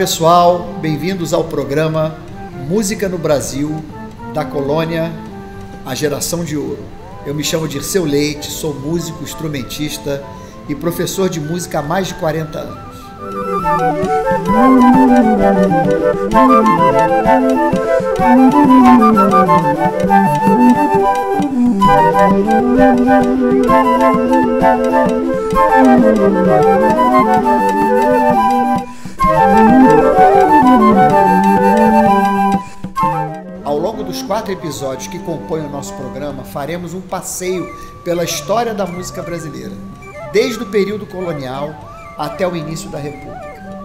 Pessoal, bem-vindos ao programa Música no Brasil, da colônia A Geração de Ouro. Eu me chamo Dirceu Leite, sou músico, instrumentista e professor de música há mais de 40 anos. quatro episódios que compõem o nosso programa, faremos um passeio pela história da música brasileira, desde o período colonial até o início da República.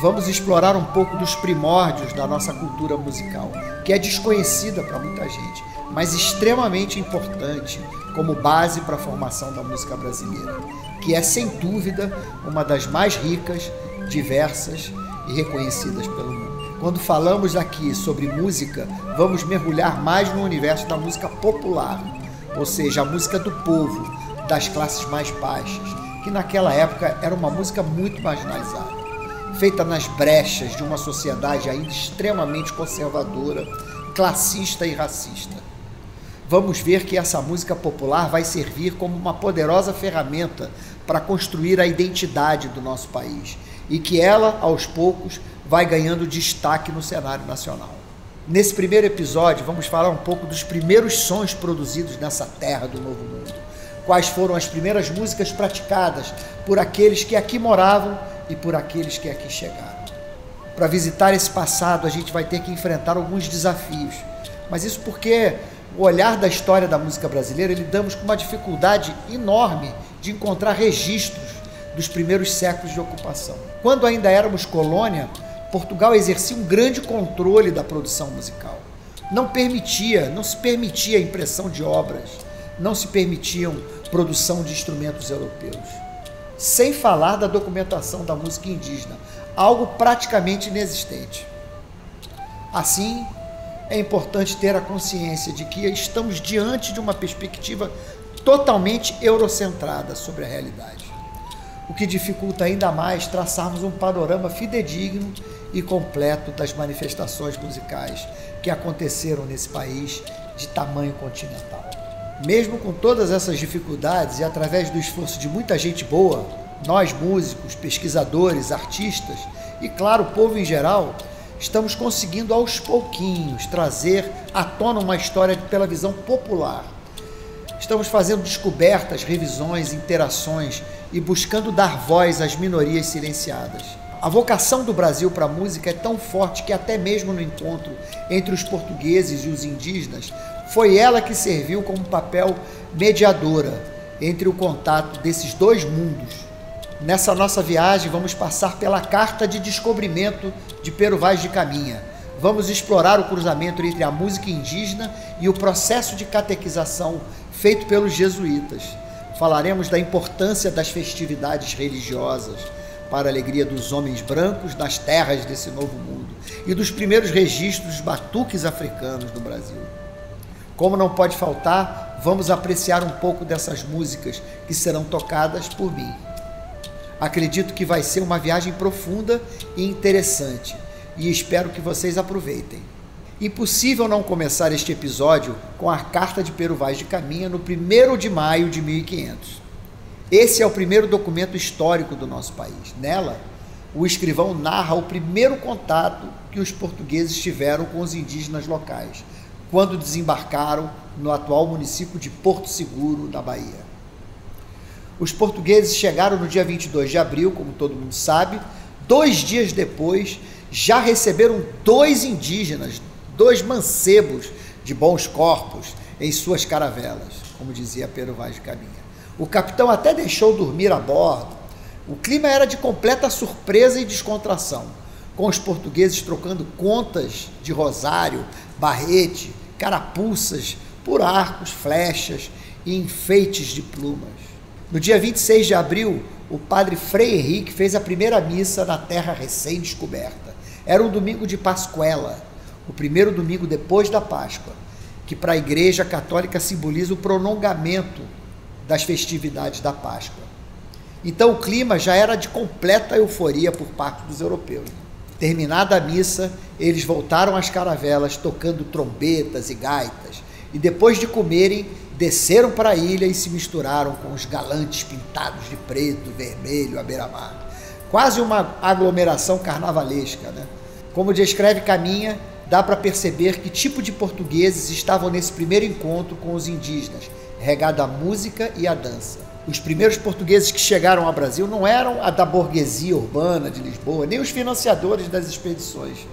Vamos explorar um pouco dos primórdios da nossa cultura musical, que é desconhecida para muita gente, mas extremamente importante como base para a formação da música brasileira, que é sem dúvida uma das mais ricas, diversas e reconhecidas pelo mundo. Quando falamos aqui sobre música, vamos mergulhar mais no universo da música popular, ou seja, a música do povo, das classes mais baixas, que naquela época era uma música muito marginalizada feita nas brechas de uma sociedade ainda extremamente conservadora, classista e racista. Vamos ver que essa música popular vai servir como uma poderosa ferramenta para construir a identidade do nosso país e que ela, aos poucos, vai ganhando destaque no cenário nacional. Nesse primeiro episódio, vamos falar um pouco dos primeiros sons produzidos nessa terra do Novo Mundo. Quais foram as primeiras músicas praticadas por aqueles que aqui moravam e por aqueles que aqui chegaram. Para visitar esse passado, a gente vai ter que enfrentar alguns desafios. Mas isso porque o olhar da história da música brasileira, lidamos com uma dificuldade enorme de encontrar registros dos primeiros séculos de ocupação. Quando ainda éramos colônia, Portugal exercia um grande controle da produção musical. Não permitia, não se permitia a impressão de obras, não se permitiam produção de instrumentos europeus sem falar da documentação da música indígena, algo praticamente inexistente. Assim, é importante ter a consciência de que estamos diante de uma perspectiva totalmente eurocentrada sobre a realidade, o que dificulta ainda mais traçarmos um panorama fidedigno e completo das manifestações musicais que aconteceram nesse país de tamanho continental. Mesmo com todas essas dificuldades e através do esforço de muita gente boa, nós músicos, pesquisadores, artistas e, claro, o povo em geral, estamos conseguindo aos pouquinhos trazer à tona uma história pela visão popular. Estamos fazendo descobertas, revisões, interações e buscando dar voz às minorias silenciadas. A vocação do Brasil para a música é tão forte que, até mesmo no encontro entre os portugueses e os indígenas, foi ela que serviu como papel mediadora entre o contato desses dois mundos. Nessa nossa viagem, vamos passar pela carta de descobrimento de Pero Vaz de Caminha. Vamos explorar o cruzamento entre a música indígena e o processo de catequização feito pelos jesuítas. Falaremos da importância das festividades religiosas para a alegria dos homens brancos nas terras desse novo mundo e dos primeiros registros de batuques africanos no Brasil. Como não pode faltar, vamos apreciar um pouco dessas músicas que serão tocadas por mim. Acredito que vai ser uma viagem profunda e interessante e espero que vocês aproveitem. Impossível não começar este episódio com a carta de Pero Vaz de Caminha no 1 de maio de 1500. Esse é o primeiro documento histórico do nosso país. Nela, o escrivão narra o primeiro contato que os portugueses tiveram com os indígenas locais, quando desembarcaram no atual município de Porto Seguro, na Bahia. Os portugueses chegaram no dia 22 de abril, como todo mundo sabe. Dois dias depois, já receberam dois indígenas, dois mancebos de bons corpos em suas caravelas, como dizia Pedro Vaz de Caminha. O capitão até deixou dormir a bordo. O clima era de completa surpresa e descontração. com os portugueses trocando contas de rosário, barrete, carapuças por arcos, flechas e enfeites de plumas. No dia 26 de abril, o padre Frei Henrique fez a primeira missa na terra recém-descoberta. Era um domingo de Pascuela, o primeiro domingo depois da Páscoa, que para a Igreja Católica simboliza o prolongamento das festividades da Páscoa. Então o clima já era de completa euforia por parte dos europeus. Terminada a missa, eles voltaram às caravelas tocando trombetas e gaitas, e depois de comerem, desceram para a ilha e se misturaram com os galantes pintados de preto, vermelho, à beira-mar. Quase uma aglomeração carnavalesca, né? Como descreve Caminha, dá para perceber que tipo de portugueses estavam nesse primeiro encontro com os indígenas, regado à música e à dança. Os primeiros portugueses que chegaram ao Brasil não eram a da burguesia urbana de Lisboa, nem os financiadores das expedições,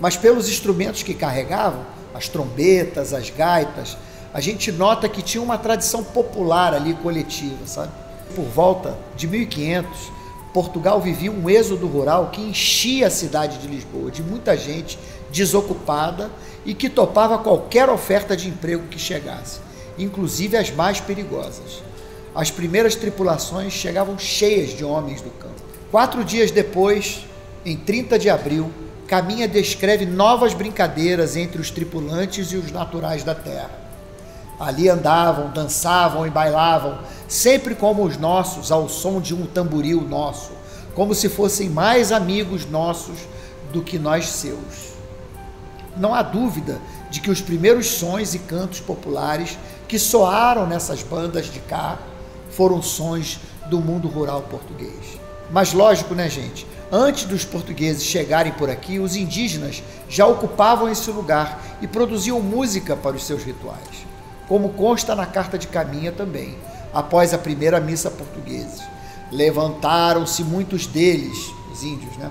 mas pelos instrumentos que carregavam, as trombetas, as gaitas, a gente nota que tinha uma tradição popular ali coletiva, sabe? Por volta de 1500, Portugal vivia um êxodo rural que enchia a cidade de Lisboa de muita gente desocupada e que topava qualquer oferta de emprego que chegasse, inclusive as mais perigosas. As primeiras tripulações chegavam cheias de homens do campo. Quatro dias depois, em 30 de abril, Caminha descreve novas brincadeiras entre os tripulantes e os naturais da terra. Ali andavam, dançavam e bailavam, sempre como os nossos, ao som de um tamboril nosso, como se fossem mais amigos nossos do que nós seus. Não há dúvida de que os primeiros sons e cantos populares que soaram nessas bandas de cá foram sons do mundo rural português. Mas lógico, né, gente? Antes dos portugueses chegarem por aqui, os indígenas já ocupavam esse lugar e produziam música para os seus rituais como consta na carta de Caminha também, após a primeira missa portuguesa. Levantaram-se muitos deles, os índios, né?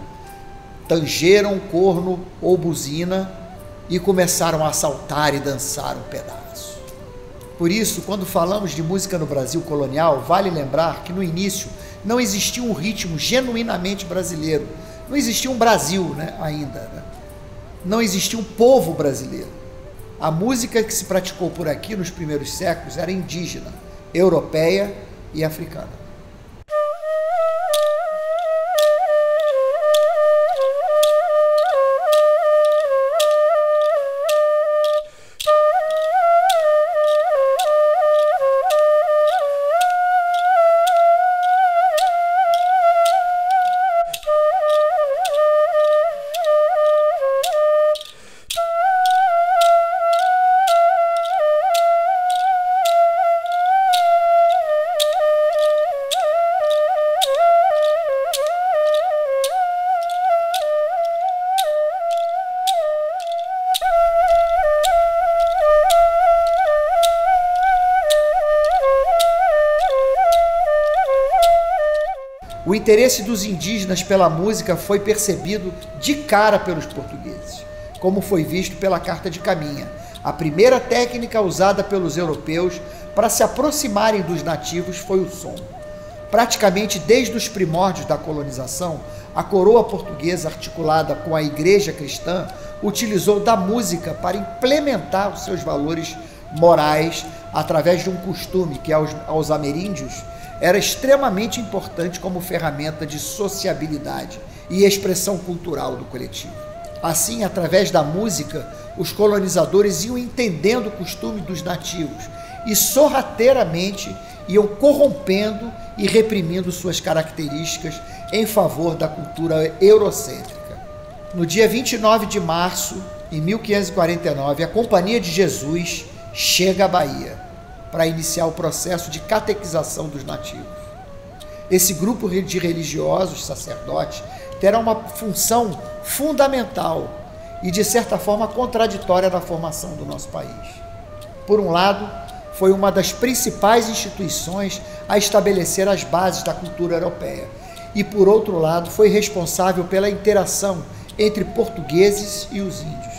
Tangeram corno ou buzina e começaram a saltar e dançar um pedaço. Por isso, quando falamos de música no Brasil colonial, vale lembrar que no início não existia um ritmo genuinamente brasileiro. Não existia um Brasil né, ainda. Né? Não existia um povo brasileiro. A música que se praticou por aqui nos primeiros séculos era indígena, europeia e africana. Interesse dos indígenas pela música foi percebido de cara pelos portugueses, como foi visto pela Carta de Caminha, a primeira técnica usada pelos europeus para se aproximarem dos nativos foi o som. Praticamente desde os primórdios da colonização, a coroa portuguesa, articulada com a igreja cristã, utilizou da música para implementar os seus valores morais através de um costume que aos, aos ameríndios era extremamente importante como ferramenta de sociabilidade e expressão cultural do coletivo. Assim, através da música, os colonizadores iam entendendo o costume dos nativos e sorrateiramente iam corrompendo e reprimindo suas características em favor da cultura eurocêntrica. No dia 29 de março, em 1549, a Companhia de Jesus chega à Bahia para iniciar o processo de catequização dos nativos. Esse grupo de religiosos, sacerdotes, terá uma função fundamental e, de certa forma, contraditória na formação do nosso país. Por um lado, foi uma das principais instituições a estabelecer as bases da cultura europeia, e, por outro lado, foi responsável pela interação entre portugueses e os índios.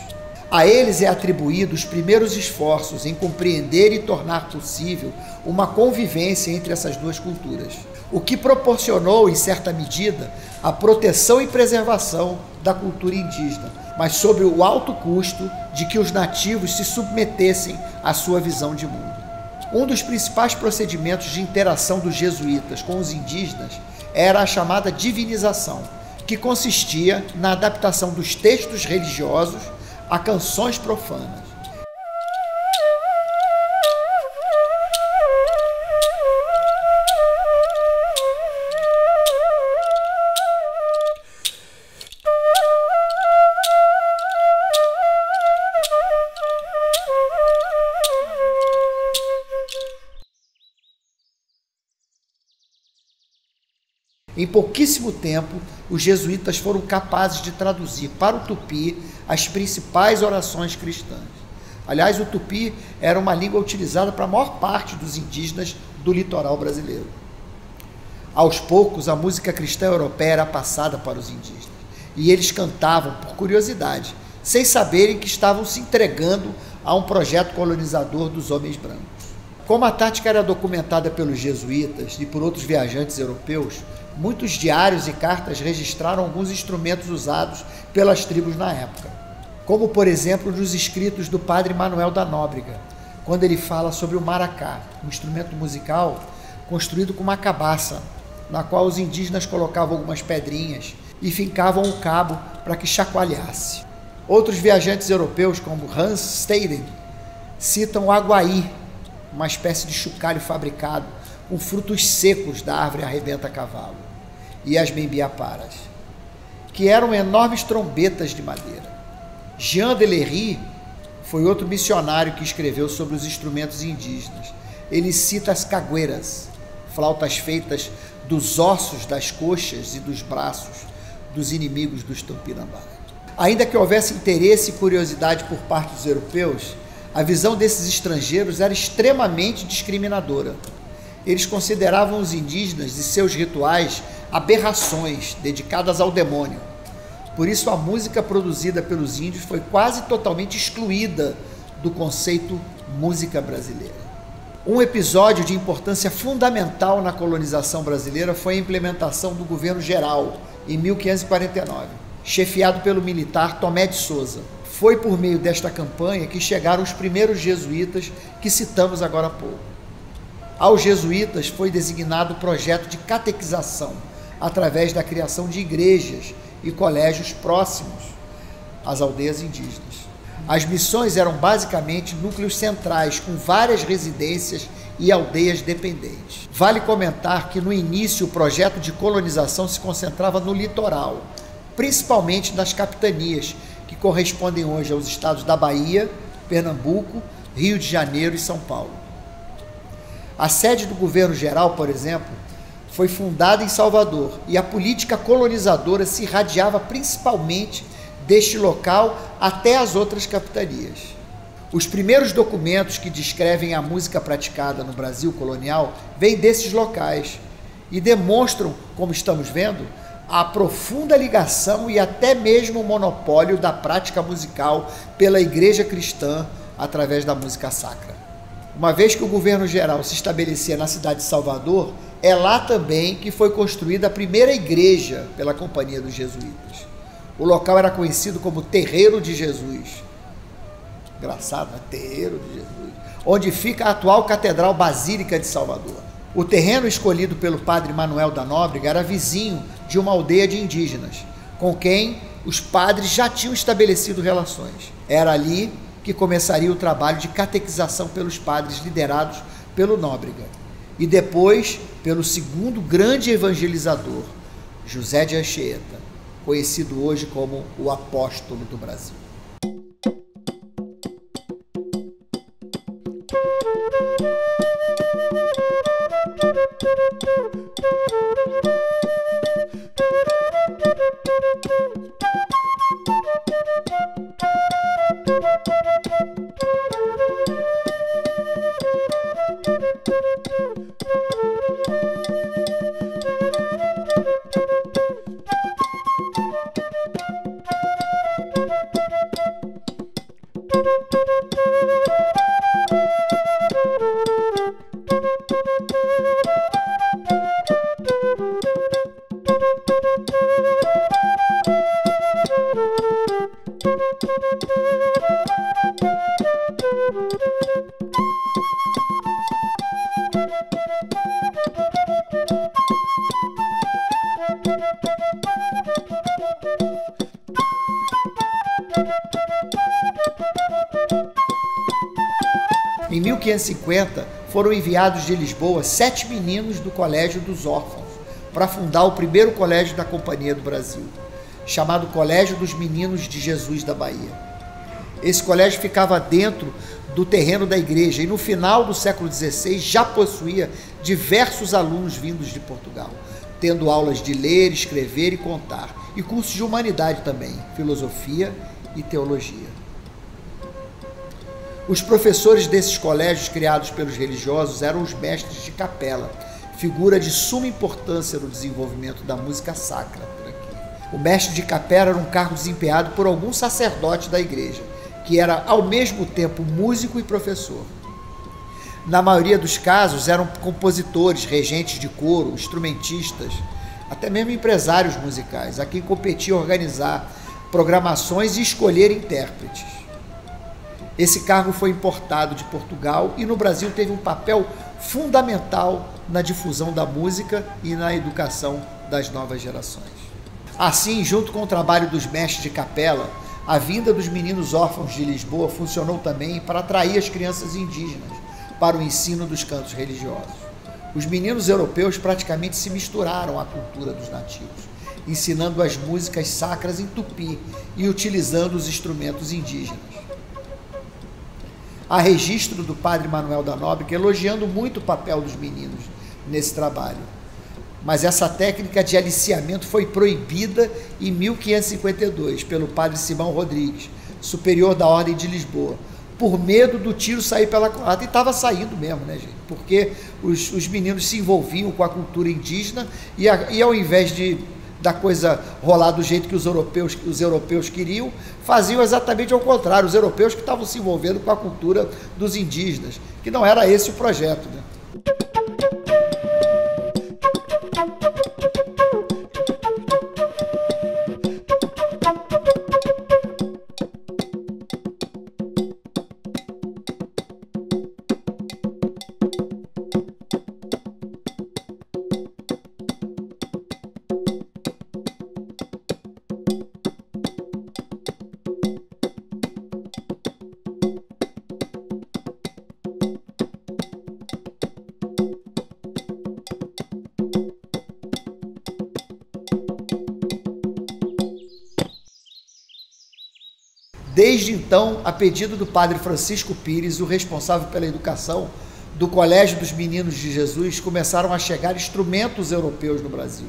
A eles é atribuído os primeiros esforços em compreender e tornar possível uma convivência entre essas duas culturas, o que proporcionou, em certa medida, a proteção e preservação da cultura indígena, mas sob o alto custo de que os nativos se submetessem à sua visão de mundo. Um dos principais procedimentos de interação dos jesuítas com os indígenas era a chamada divinização, que consistia na adaptação dos textos religiosos a canções profanas. Em pouquíssimo tempo, os jesuítas foram capazes de traduzir para o tupi as principais orações cristãs. Aliás, o tupi era uma língua utilizada para a maior parte dos indígenas do litoral brasileiro. Aos poucos, a música cristã europeia era passada para os indígenas e eles cantavam por curiosidade, sem saberem que estavam se entregando a um projeto colonizador dos homens brancos. Como a tática era documentada pelos jesuítas e por outros viajantes europeus, muitos diários e cartas registraram alguns instrumentos usados pelas tribos na época, como por exemplo nos escritos do padre Manuel da Nóbrega, quando ele fala sobre o maracá, um instrumento musical construído com uma cabaça, na qual os indígenas colocavam algumas pedrinhas e fincavam o cabo para que chacoalhasse. Outros viajantes europeus, como Hans Steyden, citam o aguaí, uma espécie de chocalho fabricado com frutos secos da árvore arrebenta-cavalo, e as membiaparas, que eram enormes trombetas de madeira. Jean de Lery foi outro missionário que escreveu sobre os instrumentos indígenas. Ele cita as cagueiras, flautas feitas dos ossos das coxas e dos braços dos inimigos dos Tupinambá. Ainda que houvesse interesse e curiosidade por parte dos europeus, a visão desses estrangeiros era extremamente discriminadora. Eles consideravam os indígenas e seus rituais aberrações dedicadas ao demônio. Por isso, a música produzida pelos índios foi quase totalmente excluída do conceito música brasileira. Um episódio de importância fundamental na colonização brasileira foi a implementação do governo geral, em 1549, chefiado pelo militar Tomé de Souza. Foi por meio desta campanha que chegaram os primeiros jesuítas que citamos agora há pouco. Aos jesuítas foi designado o projeto de catequização, através da criação de igrejas e colégios próximos às aldeias indígenas. As missões eram basicamente núcleos centrais, com várias residências e aldeias dependentes. Vale comentar que no início o projeto de colonização se concentrava no litoral, principalmente nas capitanias, que correspondem hoje aos estados da Bahia, Pernambuco, Rio de Janeiro e São Paulo. A sede do governo geral, por exemplo, foi fundada em Salvador e a política colonizadora se irradiava principalmente deste local até as outras capitanias. Os primeiros documentos que descrevem a música praticada no Brasil colonial vêm desses locais e demonstram, como estamos vendo, a profunda ligação e até mesmo o monopólio da prática musical pela igreja cristã através da música sacra. Uma vez que o governo geral se estabelecia na cidade de Salvador, é lá também que foi construída a primeira igreja pela Companhia dos Jesuítas. O local era conhecido como Terreiro de Jesus. Engraçado, né? Terreiro de Jesus. Onde fica a atual Catedral Basílica de Salvador. O terreno escolhido pelo padre Manuel da Nóbrega era vizinho de uma aldeia de indígenas, com quem os padres já tinham estabelecido relações. Era ali que começaria o trabalho de catequização pelos padres liderados pelo Nóbrega e depois pelo segundo grande evangelizador, José de Anchieta, conhecido hoje como o apóstolo do Brasil. 1550, foram enviados de Lisboa sete meninos do Colégio dos Órfãos para fundar o primeiro colégio da Companhia do Brasil, chamado Colégio dos Meninos de Jesus da Bahia. Esse colégio ficava dentro do terreno da igreja e no final do século XVI já possuía diversos alunos vindos de Portugal, tendo aulas de ler, escrever e contar, e cursos de humanidade também, filosofia e teologia. Os professores desses colégios criados pelos religiosos eram os mestres de capela, figura de suma importância no desenvolvimento da música sacra por aqui. O mestre de capela era um cargo desempenhado por algum sacerdote da igreja, que era ao mesmo tempo músico e professor. Na maioria dos casos eram compositores, regentes de coro, instrumentistas, até mesmo empresários musicais, a quem competia organizar programações e escolher intérpretes. Esse cargo foi importado de Portugal e no Brasil teve um papel fundamental na difusão da música e na educação das novas gerações. Assim, junto com o trabalho dos mestres de capela, a vinda dos meninos órfãos de Lisboa funcionou também para atrair as crianças indígenas para o ensino dos cantos religiosos. Os meninos europeus praticamente se misturaram à cultura dos nativos, ensinando as músicas sacras em tupi e utilizando os instrumentos indígenas. Há registro do padre Manuel da Nóbrega elogiando muito o papel dos meninos nesse trabalho. Mas essa técnica de aliciamento foi proibida em 1552 pelo padre Simão Rodrigues, superior da Ordem de Lisboa, por medo do tiro sair pela culatra. E estava saindo mesmo, né, gente? Porque os, os meninos se envolviam com a cultura indígena e, a, e ao invés de da coisa rolar do jeito que os europeus, os europeus queriam, faziam exatamente ao contrário, os europeus que estavam se envolvendo com a cultura dos indígenas, que não era esse o projeto. Né? Então, a pedido do padre Francisco Pires, o responsável pela educação do Colégio dos Meninos de Jesus, começaram a chegar instrumentos europeus no Brasil.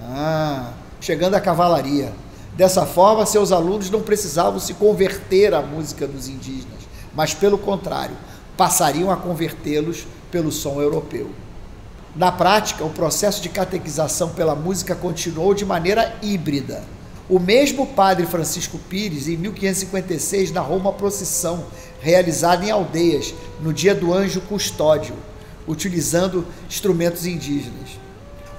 Ah, chegando a cavalaria. Dessa forma, seus alunos não precisavam se converter à música dos indígenas, mas, pelo contrário, passariam a convertê-los pelo som europeu. Na prática, o processo de catequização pela música continuou de maneira híbrida o mesmo padre Francisco Pires, em 1556, narrou uma procissão realizada em aldeias no dia do anjo custódio, utilizando instrumentos indígenas.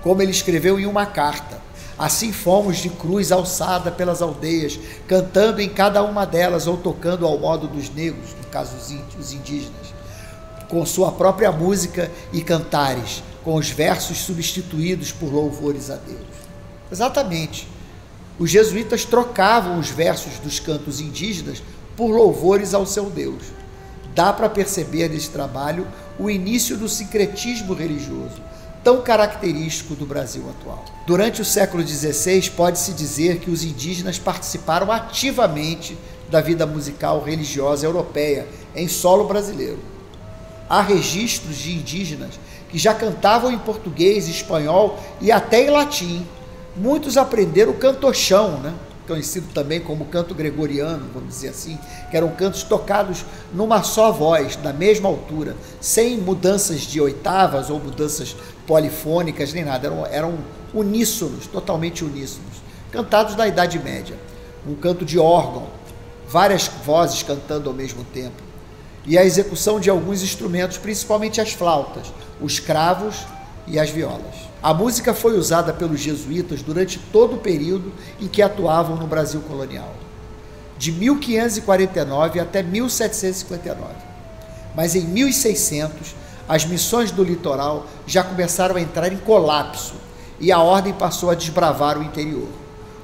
Como ele escreveu em uma carta: Assim fomos de cruz alçada pelas aldeias, cantando em cada uma delas ou tocando ao modo dos negros, no caso os indígenas, com sua própria música e cantares, com os versos substituídos por louvores a Deus. Exatamente os jesuítas trocavam os versos dos cantos indígenas por louvores ao seu Deus. Dá para perceber nesse trabalho o início do sincretismo religioso, tão característico do Brasil atual. Durante o século XVI, pode-se dizer que os indígenas participaram ativamente da vida musical religiosa europeia em solo brasileiro. Há registros de indígenas que já cantavam em português, espanhol e até em latim, Muitos aprenderam o cantochão, né? conhecido também como canto gregoriano, vamos dizer assim, que eram cantos tocados numa só voz, na mesma altura, sem mudanças de oitavas ou mudanças polifônicas nem nada, eram, eram uníssonos, totalmente uníssonos, cantados na Idade Média. Um canto de órgão, várias vozes cantando ao mesmo tempo, e a execução de alguns instrumentos, principalmente as flautas, os cravos e as violas. A música foi usada pelos jesuítas durante todo o período em que atuavam no Brasil colonial, de 1549 até 1759. Mas em 1600, as missões do litoral já começaram a entrar em colapso e a ordem passou a desbravar o interior.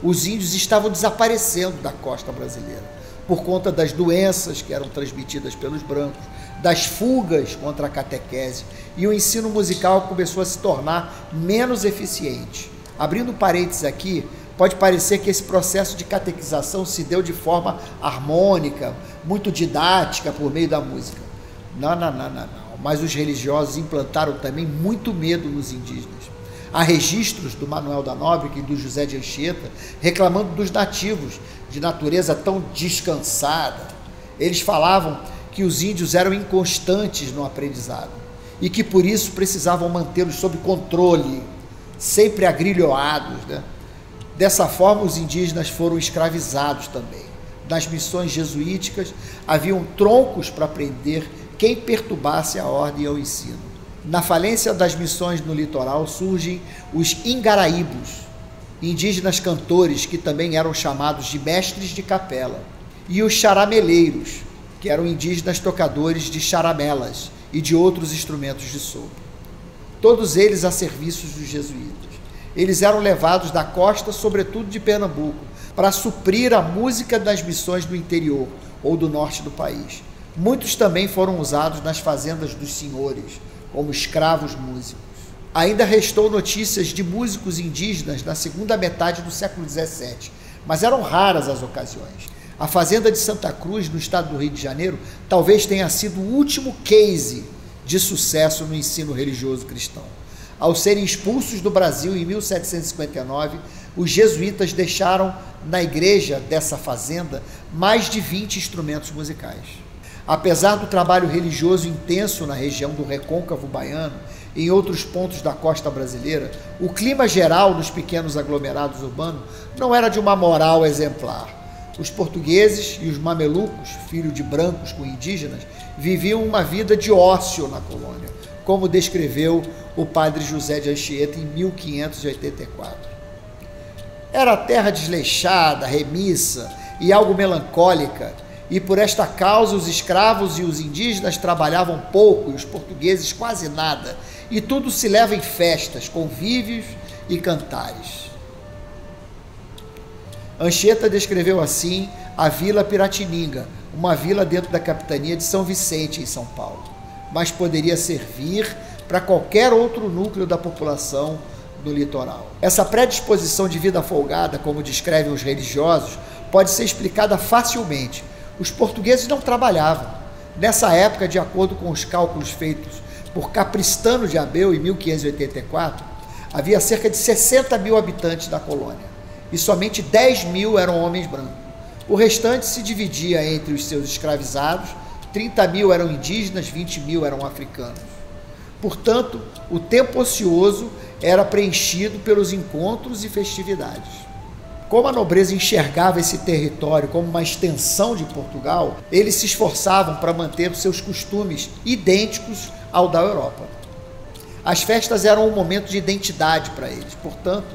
Os índios estavam desaparecendo da costa brasileira por conta das doenças que eram transmitidas pelos brancos, das fugas contra a catequese e o ensino musical começou a se tornar menos eficiente. Abrindo parênteses aqui, pode parecer que esse processo de catequização se deu de forma harmônica, muito didática por meio da música. Não, não, não, não, não. Mas os religiosos implantaram também muito medo nos indígenas. Há registros do Manuel da Nóbrega e do José de Anchieta reclamando dos nativos de natureza tão descansada. Eles falavam que os índios eram inconstantes no aprendizado e que por isso precisavam mantê-los sob controle, sempre agrilhoados. Né? Dessa forma, os indígenas foram escravizados também. Nas missões jesuíticas haviam troncos para prender quem perturbasse a ordem e o ensino. Na falência das missões no litoral surgem os ingaraíbos, indígenas cantores que também eram chamados de mestres de capela, e os charameleiros, que eram indígenas tocadores de charamelas e de outros instrumentos de sopro. Todos eles a serviços dos jesuítas. Eles eram levados da costa, sobretudo de Pernambuco, para suprir a música das missões do interior ou do norte do país. Muitos também foram usados nas fazendas dos senhores, como escravos músicos. Ainda restou notícias de músicos indígenas na segunda metade do século XVII, mas eram raras as ocasiões. A fazenda de Santa Cruz, no estado do Rio de Janeiro, talvez tenha sido o último case de sucesso no ensino religioso cristão. Ao serem expulsos do Brasil em 1759, os jesuítas deixaram na igreja dessa fazenda mais de 20 instrumentos musicais. Apesar do trabalho religioso intenso na região do Recôncavo Baiano e em outros pontos da costa brasileira, o clima geral nos pequenos aglomerados urbanos não era de uma moral exemplar. Os portugueses e os mamelucos, filhos de brancos com indígenas, viviam uma vida de ócio na colônia, como descreveu o padre José de Anchieta em 1584. Era terra desleixada, remissa e algo melancólica, e por esta causa os escravos e os indígenas trabalhavam pouco e os portugueses quase nada, e tudo se leva em festas, convívios e cantares. Anchieta descreveu assim a Vila Piratininga, uma vila dentro da capitania de São Vicente, em São Paulo, mas poderia servir para qualquer outro núcleo da população do litoral. Essa predisposição de vida folgada, como descrevem os religiosos, pode ser explicada facilmente. Os portugueses não trabalhavam. Nessa época, de acordo com os cálculos feitos por Capristano de Abel em 1584, havia cerca de 60 mil habitantes da colônia e somente 10 mil eram homens brancos. O restante se dividia entre os seus escravizados, 30 mil eram indígenas, 20 mil eram africanos. Portanto, o tempo ocioso era preenchido pelos encontros e festividades. Como a nobreza enxergava esse território como uma extensão de Portugal, eles se esforçavam para manter os seus costumes idênticos ao da Europa. As festas eram um momento de identidade para eles, portanto,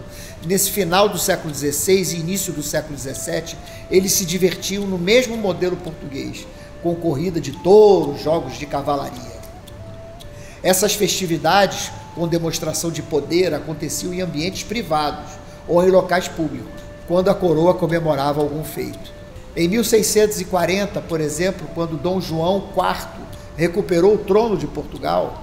nesse final do século XVI e início do século XVII, eles se divertiam no mesmo modelo português, com corrida de touros, jogos de cavalaria. Essas festividades, com demonstração de poder, aconteciam em ambientes privados ou em locais públicos, quando a coroa comemorava algum feito. Em 1640, por exemplo, quando Dom João IV recuperou o trono de Portugal,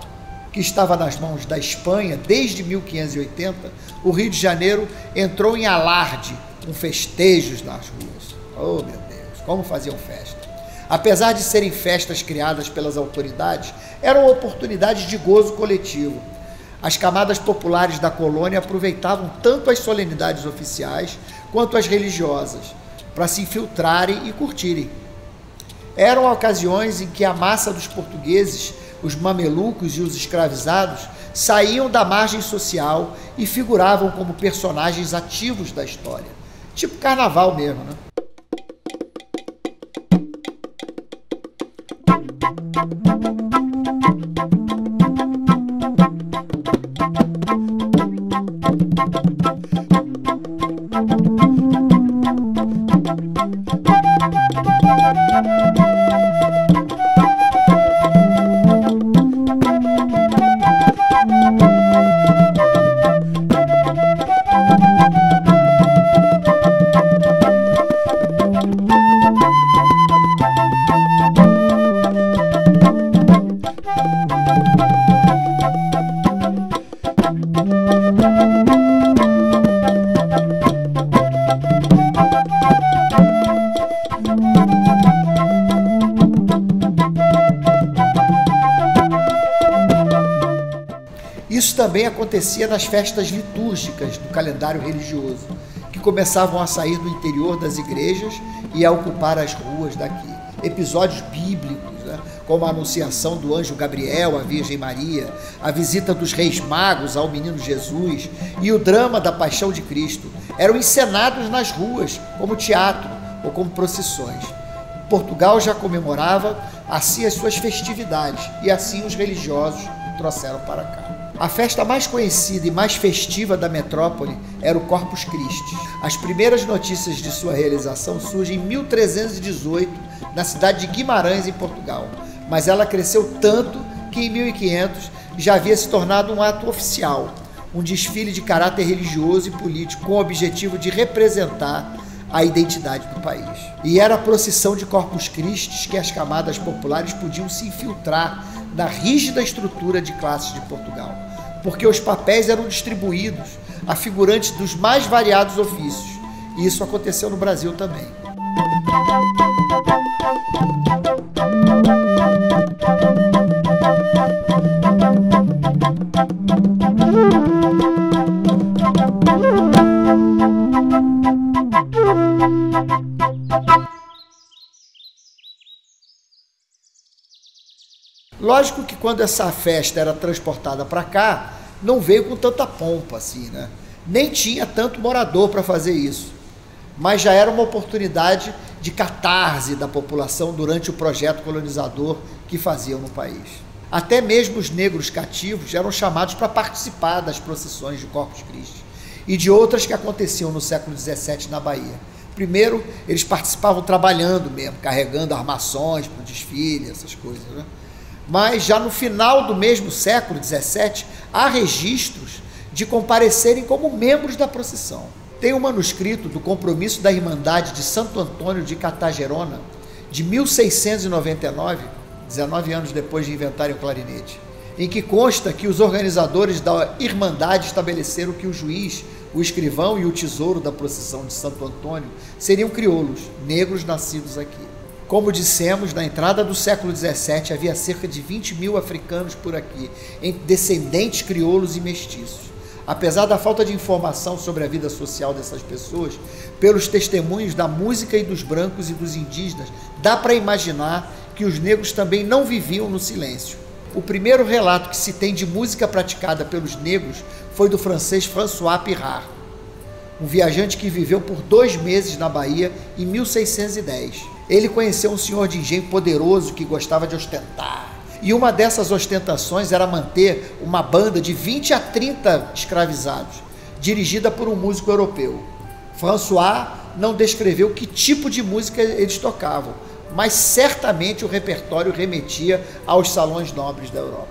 que estava nas mãos da Espanha desde 1580, o Rio de Janeiro entrou em alarde, com festejos nas ruas. Oh, meu Deus, como faziam festa! Apesar de serem festas criadas pelas autoridades, eram oportunidades de gozo coletivo. As camadas populares da colônia aproveitavam tanto as solenidades oficiais quanto as religiosas para se infiltrarem e curtirem. Eram ocasiões em que a massa dos portugueses os mamelucos e os escravizados saíam da margem social e figuravam como personagens ativos da história. Tipo carnaval mesmo, né? Também acontecia nas festas litúrgicas do calendário religioso, que começavam a sair do interior das igrejas e a ocupar as ruas daqui. Episódios bíblicos, né, como a anunciação do anjo Gabriel à Virgem Maria, a visita dos reis magos ao menino Jesus e o drama da paixão de Cristo, eram encenados nas ruas, como teatro ou como procissões. Portugal já comemorava assim as suas festividades e assim os religiosos trouxeram para cá. A festa mais conhecida e mais festiva da metrópole era o Corpus Christi. As primeiras notícias de sua realização surgem em 1318, na cidade de Guimarães, em Portugal. Mas ela cresceu tanto que em 1500 já havia se tornado um ato oficial, um desfile de caráter religioso e político com o objetivo de representar a identidade do país. E era a procissão de Corpus Christi que as camadas populares podiam se infiltrar na rígida estrutura de classes de Portugal, porque os papéis eram distribuídos a figurantes dos mais variados ofícios. E isso aconteceu no Brasil também. Lógico que quando essa festa era transportada para cá, não veio com tanta pompa assim, né? Nem tinha tanto morador para fazer isso. Mas já era uma oportunidade de catarse da população durante o projeto colonizador que faziam no país. Até mesmo os negros cativos eram chamados para participar das procissões de Corpus Christi e de outras que aconteciam no século XVII na Bahia. Primeiro, eles participavam trabalhando mesmo, carregando armações para o desfile, essas coisas. Né? Mas já no final do mesmo século XVII, há registros de comparecerem como membros da procissão. Tem um manuscrito do compromisso da Irmandade de Santo Antônio de Catagerona, de 1699, 19 anos depois de inventarem o clarinete, em que consta que os organizadores da Irmandade estabeleceram que o juiz, o escrivão e o tesouro da procissão de Santo Antônio seriam crioulos, negros nascidos aqui. Como dissemos, na entrada do século XVII havia cerca de 20 mil africanos por aqui, descendentes crioulos e mestiços. Apesar da falta de informação sobre a vida social dessas pessoas, pelos testemunhos da música e dos brancos e dos indígenas, dá para imaginar que os negros também não viviam no silêncio. O primeiro relato que se tem de música praticada pelos negros foi do francês François Pirard, um viajante que viveu por dois meses na Bahia em 1610. Ele conheceu um senhor de engenho poderoso que gostava de ostentar. E uma dessas ostentações era manter uma banda de 20 a 30 escravizados, dirigida por um músico europeu. François não descreveu que tipo de música eles tocavam, mas certamente o repertório remetia aos salões nobres da Europa.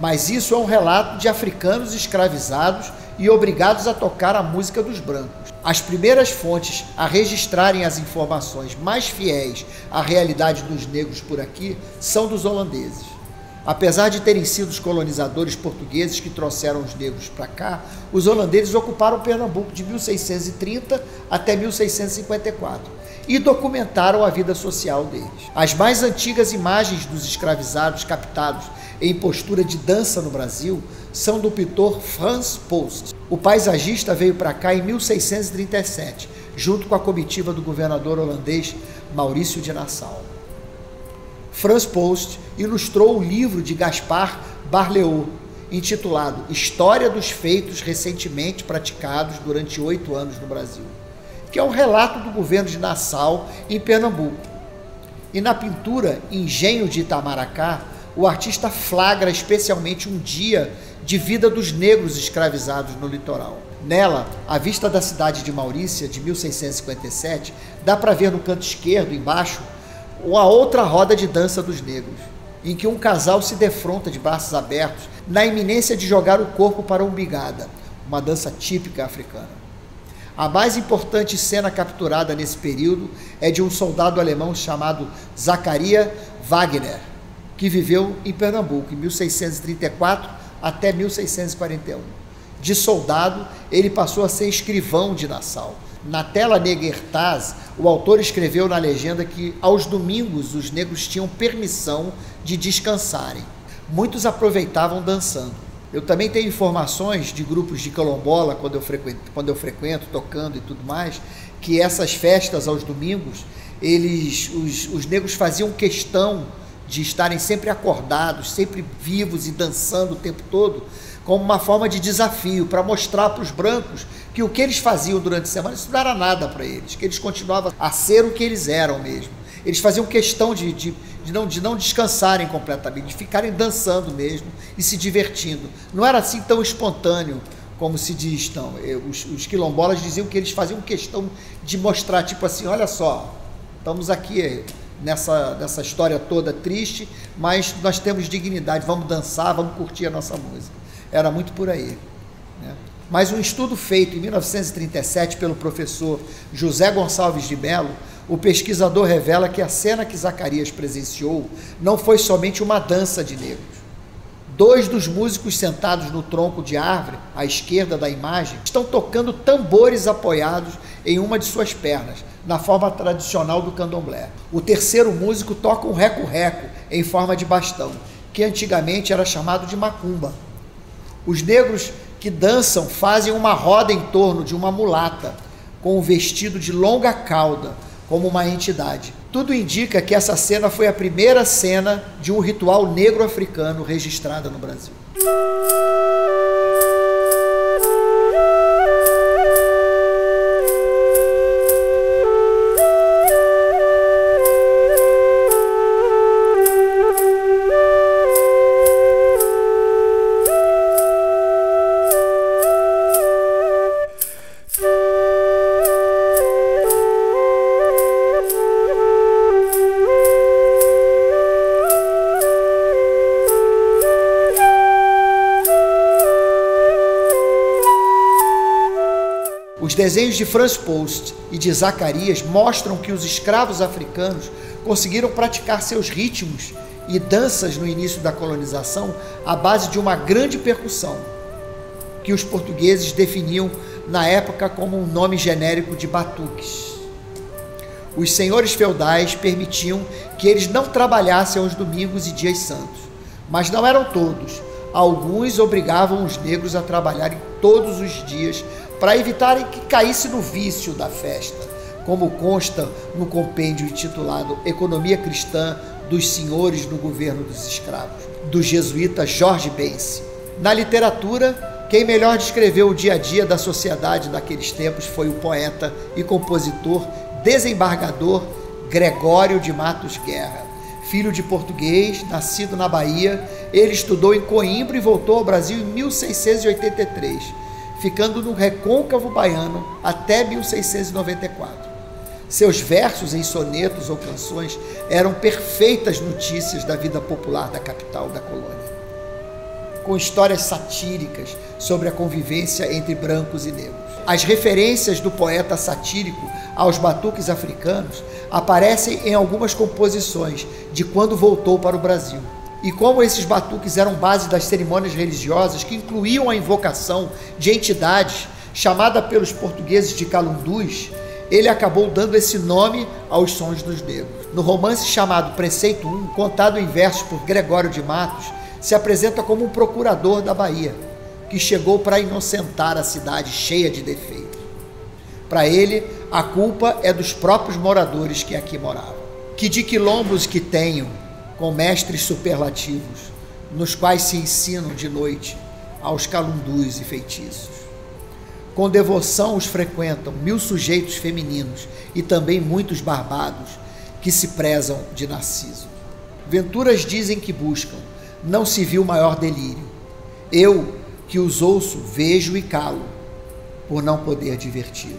Mas isso é um relato de africanos escravizados e obrigados a tocar a música dos brancos. As primeiras fontes a registrarem as informações mais fiéis à realidade dos negros por aqui são dos holandeses. Apesar de terem sido os colonizadores portugueses que trouxeram os negros para cá, os holandeses ocuparam Pernambuco de 1630 até 1654 e documentaram a vida social deles. As mais antigas imagens dos escravizados captados em postura de dança no Brasil são do pintor Franz Post. O paisagista veio para cá em 1637, junto com a comitiva do governador holandês Maurício de Nassau. Franz Post ilustrou o livro de Gaspar Barleau, intitulado História dos Feitos Recentemente Praticados durante Oito Anos no Brasil, que é um relato do governo de Nassau em Pernambuco. E na pintura Engenho de Itamaracá, o artista flagra especialmente um dia de vida dos negros escravizados no litoral. Nela, à vista da cidade de Maurícia, de 1657, dá para ver no canto esquerdo, embaixo, uma outra roda de dança dos negros, em que um casal se defronta de braços abertos na iminência de jogar o corpo para a umbigada, uma dança típica africana. A mais importante cena capturada nesse período é de um soldado alemão chamado Zacharia Wagner, que viveu em Pernambuco em 1634 até 1641. De soldado, ele passou a ser escrivão de Nassau. Na tela Negertaz, o autor escreveu na legenda que aos domingos os negros tinham permissão de descansarem. Muitos aproveitavam dançando. Eu também tenho informações de grupos de calombola, quando eu frequento, quando eu frequento tocando e tudo mais, que essas festas aos domingos, eles, os, os negros faziam questão de estarem sempre acordados, sempre vivos e dançando o tempo todo, como uma forma de desafio, para mostrar para os brancos que o que eles faziam durante a semana isso não era nada para eles, que eles continuavam a ser o que eles eram mesmo. Eles faziam questão de, de, de, não, de não descansarem completamente, de ficarem dançando mesmo e se divertindo. Não era assim tão espontâneo como se diz, não. Os, os quilombolas diziam que eles faziam questão de mostrar, tipo assim, olha só, estamos aqui nessa, nessa história toda triste, mas nós temos dignidade, vamos dançar, vamos curtir a nossa música. Era muito por aí. Né? Mas um estudo feito em 1937 pelo professor José Gonçalves de Mello, o pesquisador revela que a cena que Zacarias presenciou não foi somente uma dança de negros. Dois dos músicos sentados no tronco de árvore, à esquerda da imagem, estão tocando tambores apoiados em uma de suas pernas, na forma tradicional do candomblé. O terceiro músico toca um reco-reco em forma de bastão, que antigamente era chamado de macumba. Os negros que dançam fazem uma roda em torno de uma mulata, com um vestido de longa cauda, como uma entidade. Tudo indica que essa cena foi a primeira cena de um ritual negro africano registrada no Brasil. Desenhos de Franz Post e de Zacarias mostram que os escravos africanos conseguiram praticar seus ritmos e danças no início da colonização à base de uma grande percussão, que os portugueses definiam na época como um nome genérico de batuques. Os senhores feudais permitiam que eles não trabalhassem aos domingos e dias santos, mas não eram todos. Alguns obrigavam os negros a trabalharem todos os dias para evitarem que caísse no vício da festa, como consta no compêndio intitulado Economia Cristã dos Senhores no Governo dos Escravos, do jesuíta Jorge Bense. Na literatura, quem melhor descreveu o dia a dia da sociedade daqueles tempos foi o poeta e compositor desembargador Gregório de Matos Guerra. Filho de português, nascido na Bahia, ele estudou em Coimbra e voltou ao Brasil em 1683 ficando no recôncavo baiano até 1694. Seus versos em sonetos ou canções eram perfeitas notícias da vida popular da capital da colônia, com histórias satíricas sobre a convivência entre brancos e negros. As referências do poeta satírico aos batuques africanos aparecem em algumas composições de quando voltou para o Brasil. E como esses batuques eram base das cerimônias religiosas que incluíam a invocação de entidades chamada pelos portugueses de calundus, ele acabou dando esse nome aos sons dos negros. No romance chamado Preceito 1, contado em versos por Gregório de Matos, se apresenta como um procurador da Bahia, que chegou para inocentar a cidade cheia de defeitos. Para ele, a culpa é dos próprios moradores que aqui moravam. Que de quilombos que tenham com mestres superlativos, nos quais se ensinam de noite aos calundus e feitiços. Com devoção os frequentam mil sujeitos femininos e também muitos barbados que se prezam de Narciso. Venturas dizem que buscam, não se viu maior delírio. Eu, que os ouço, vejo e calo, por não poder diverti-los.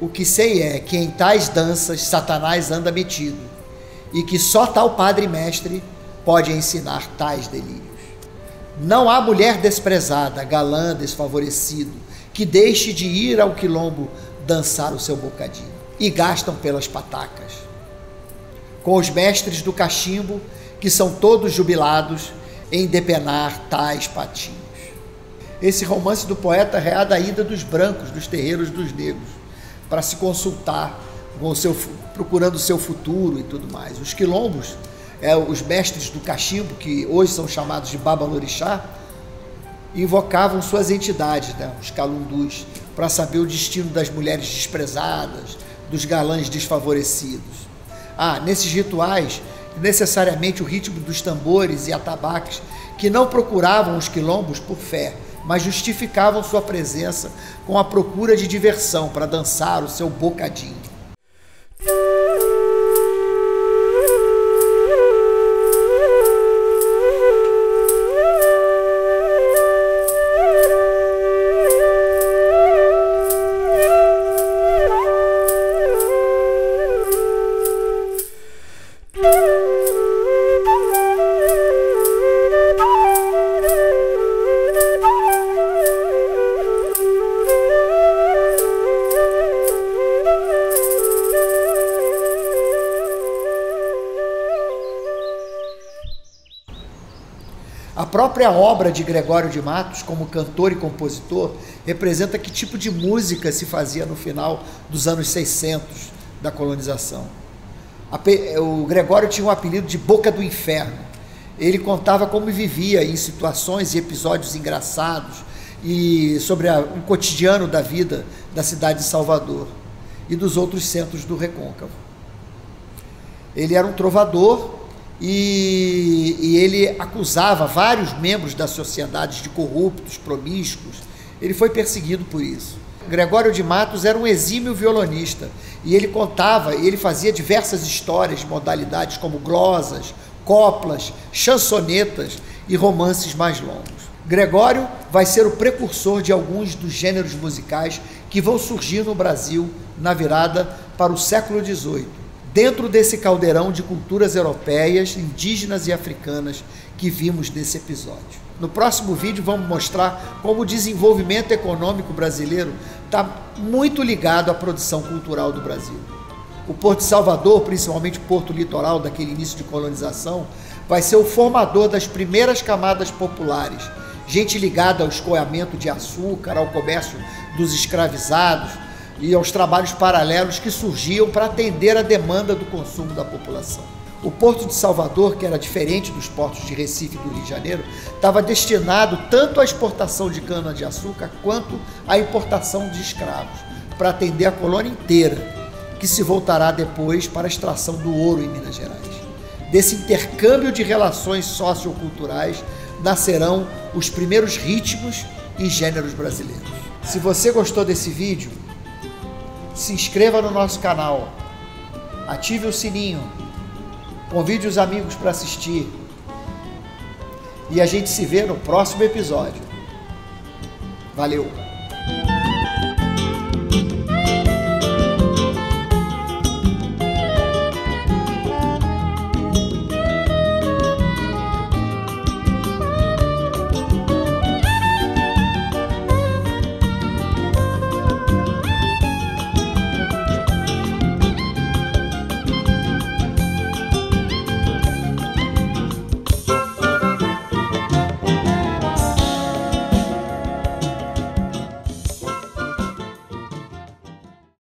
O que sei é que em tais danças Satanás anda metido, e que só tal padre mestre pode ensinar tais delírios. Não há mulher desprezada, galã desfavorecido, que deixe de ir ao quilombo dançar o seu bocadinho. E gastam pelas patacas. Com os mestres do cachimbo, que são todos jubilados em depenar tais patinhos. Esse romance do poeta reada a ida dos brancos dos terreiros dos negros, para se consultar com o seu, procurando o seu futuro e tudo mais. Os quilombos, é, os mestres do cachimbo, que hoje são chamados de babalorixá, invocavam suas entidades, né, os calundus, para saber o destino das mulheres desprezadas, dos galãs desfavorecidos. Ah, nesses rituais, necessariamente o ritmo dos tambores e atabaques, que não procuravam os quilombos por fé, mas justificavam sua presença com a procura de diversão para dançar o seu bocadinho. A própria obra de Gregório de Matos, como cantor e compositor, representa que tipo de música se fazia no final dos anos 600 da colonização. O Gregório tinha o um apelido de Boca do Inferno. Ele contava como vivia em situações e episódios engraçados e sobre o um cotidiano da vida da cidade de Salvador e dos outros centros do Recôncavo. Ele era um trovador e, e, ele acusava vários membros da sociedade de corruptos, promíscuos. Ele foi perseguido por isso. Gregório de Matos era um exímio violonista e ele contava, ele fazia diversas histórias, modalidades como glosas, coplas, chansonetas e romances mais longos. Gregório vai ser o precursor de alguns dos gêneros musicais que vão surgir no Brasil na virada para o século XVIII dentro desse caldeirão de culturas europeias, indígenas e africanas que vimos nesse episódio. No próximo vídeo vamos mostrar como o desenvolvimento econômico brasileiro está muito ligado à produção cultural do Brasil. O Porto de Salvador, principalmente o Porto Litoral daquele início de colonização, vai ser o formador das primeiras camadas populares, gente ligada ao escoamento de açúcar, ao comércio dos escravizados, e aos trabalhos paralelos que surgiam para atender a demanda do consumo da população. O Porto de Salvador, que era diferente dos portos de Recife e do Rio de Janeiro, estava destinado tanto à exportação de cana-de-açúcar quanto à importação de escravos, para atender a colônia inteira, que se voltará depois para a extração do ouro em Minas Gerais. Desse intercâmbio de relações socioculturais nascerão os primeiros ritmos e gêneros brasileiros. Se você gostou desse vídeo, se inscreva no nosso canal, ative o sininho, convide os amigos para assistir. E a gente se vê no próximo episódio. Valeu!